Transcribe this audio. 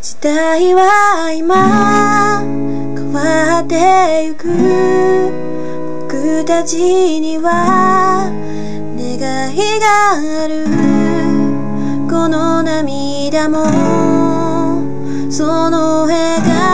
時代は今変わってゆく。僕たちには願いがある。この涙もその笑顔